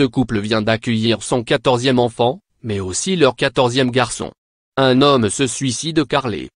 Ce couple vient d'accueillir son quatorzième enfant, mais aussi leur quatorzième garçon. Un homme se suicide Carlé.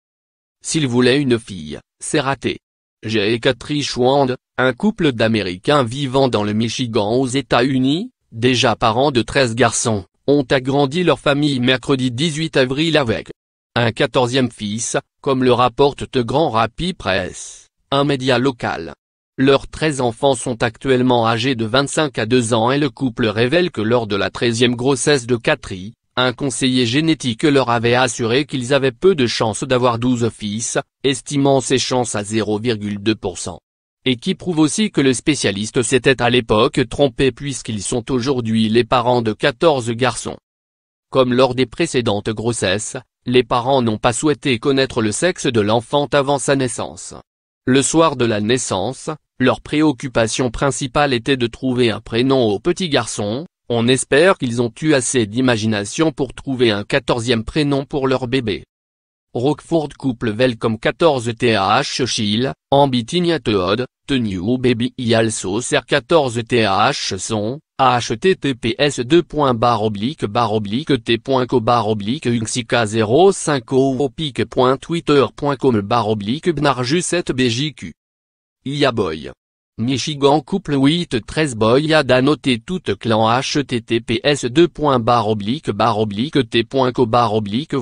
S'il voulait une fille, c'est raté. Jay et Catherine Schwand, un couple d'Américains vivant dans le Michigan aux États-Unis, déjà parents de 13 garçons, ont agrandi leur famille mercredi 18 avril avec un quatorzième fils, comme le rapporte The Grand Rapid Press, un média local. Leurs 13 enfants sont actuellement âgés de 25 à 2 ans et le couple révèle que lors de la 13e grossesse de Catherine, un conseiller génétique leur avait assuré qu'ils avaient peu de chances d'avoir 12 fils, estimant ces chances à 0,2%. Et qui prouve aussi que le spécialiste s'était à l'époque trompé puisqu'ils sont aujourd'hui les parents de 14 garçons. Comme lors des précédentes grossesses, les parents n'ont pas souhaité connaître le sexe de l'enfant avant sa naissance. Le soir de la naissance, leur préoccupation principale était de trouver un prénom au petit garçon, on espère qu'ils ont eu assez d'imagination pour trouver un quatorzième prénom pour leur bébé. Rockford couple Welcome 14 TAH Chill, Ambitigna Teod, The Baby also ser 14 TAH son, https 2. barre oblique oblique t.co oblique uxika 05 opic.twitter.com barre bnarju 7 bjq. Yaboy. Michigan couple 8 13 boyade à noter toute clan https 2. barre oblique barre oblique t.co barre oblique